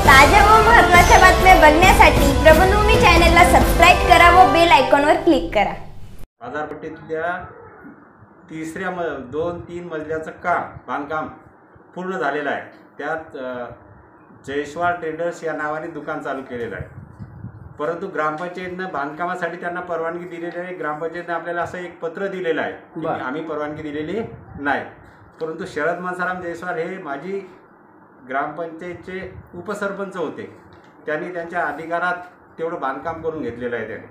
ताज्या व महत्त्वाच्या बातम्या बघण्यासाठी प्रबलभूमी चॅनलला सबस्क्राईब करा व बेल आयकॉनवर क्लिक करा. बाजारपेठेतल्या तिसऱ्या म दोन तीन मजल्याचं काम बांधकाम पूर्ण झालेलं आहे. त्यात अ, जयस्वाल ट्रेडर्स या नावाने दुकान चालू केलेलं आहे. परंतु ग्रामपंचायतनं बांधकामासाठी त्यांना परवानगी दिलेली आहे ग्रामपंचायतनं आपल्याला असं एक पत्र दिलेलं आहे. आम्ही परवानगी दिलेली नाही. परंतु शरद मनसाराम जयस्वाल हे माजी ग्रामपंचायतचे उपसरपंच होते. त्यांनी त्यांच्या अधिकारात तेवढं बांधकाम करून घेतलेलं आहे त्याने.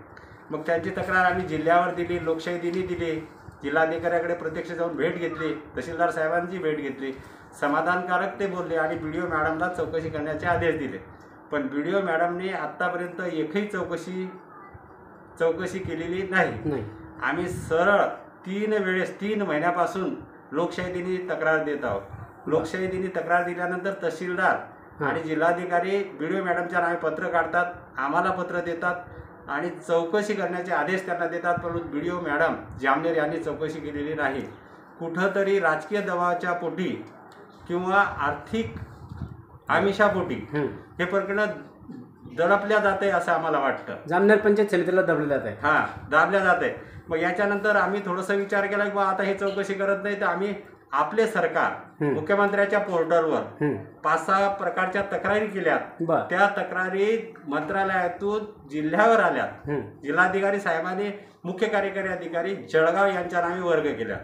मग त्यांची तक्रार आम्ही जिल्ह्यावर दिली लोकशाही दिनी दिली जिल्हाधिकाऱ्याकडे प्रत्यक्ष जाऊन भेट घेतली तहसीलदार साहेबांची भेट घेतली समाधानकारक ते बोलले आणि बी डी ओ मॅडमला चौकशी करण्याचे आदेश दिले. पण बी डी ओ मॅडमने आत्तापर्यंत एकही चौकशी चौकशी केलेली नाही. आम्ही सरळ तीन वेळेस तीन महिन्यापासून लोकशाही दिनी तक्रार देत आहोत. लोकशाही दिनी तक्रार दिल्यानंतर तहसीलदार आणि जिल्हाधिकारी बीडीओ मॅडमच्या नावे पत्र काढतात आम्हाला पत्र देतात आणि चौकशी करण्याचे आदेश त्यांना देतात परंतु बीडीओ मॅडम जामनेर यांनी चौकशी केलेली नाही. कुठंतरी राजकीय दबावाच्या पोटी किंवा आर्थिक आमिषापोटी हं. प्रकरण दडपल्या जाते असं आम्हाला वाटतं. जामनेर पंचायत समितीला दबले जात आहे. हा दाबल्या जाते मग याच्यानंतर आम्ही थोडंसं विचार केला की बा आता हे चौकशी करत नाही तर आम्ही आपले सरकार. मुख्यमंत्र्याच्या पोर्टलवर. पाच सहा प्रकारच्या तक्रारी केल्यात. बर. त्या तक्रारी मंत्रालयातून जिल्ह्यावर आल्यात. जिल्हाधिकारी साहेबांनी मुख्य कार्यकारी अधिकारी जळगाव यांच्या नावे वर्ग केल्या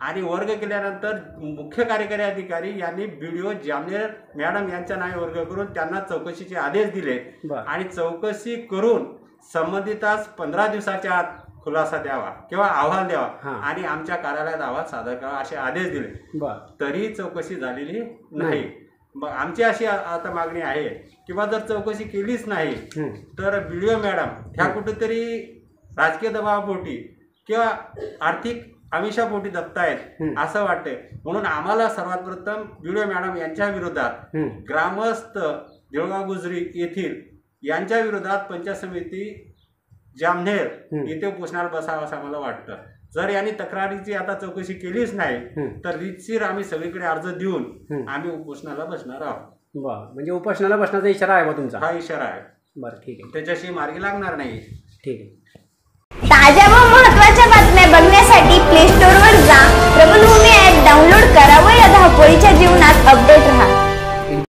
आणि वर्ग केल्यानंतर मुख्य कार्यकारी अधिकारी यांनी बीडीओ जामनेर मॅडम यांच्या नावे वर्ग करून त्यांना चौकशीचे आदेश दिले. आणि चौकशी करून संबंधितास पंधरा दिवसाच्या आत खुलासा द्यावा किंवा अहवाल. द्यावा आणि आमच्या कार्यालयात अहवाल सादर करावा असे आदेश दिले तरी चौकशी झालेली नाही. मग आमची अशी आता मागणी आहे किंवा जर चौकशी केलीच नाही. तर बीडीओ मॅडम ह्या कुठेतरी राजकीय दबावापोटी किंवा आर्थिक आमिषापोटी दबतायत. असं वाटतंय म्हणून आम्हाला सर्वात प्रथम बीडीओ मॅडम यांच्या विरोधात. ग्रामस्थ देवळगाव गुजरी येथील यांच्या विरोधात पंचायत समिती जामनेर. येथे उपोषणाला बसावं असं मला वाटतं. जर यांनी तक्रारीची आता चौकशी केलीच नाही. तर रीतशीर आम्ही सगळीकडे अर्ज देऊन. आम्ही उपोषणाला बसणार आहोत. बर म्हणजे उपोषणाला बसण्याचा इशारा आहे बा तुमचा? हा इशारा आहे. बरं ठीक आहे. त्याच्याशी मार्गी लागणार नाही. ठीक आहे. ताज्या व महत्त्वाच्या बातम्या बघण्यासाठी प्ले स्टोअरवर जा. प्रबलभूमी ॲप डाउनलोड करा व या धावपळीच्या जीवनात अपडेट राहा.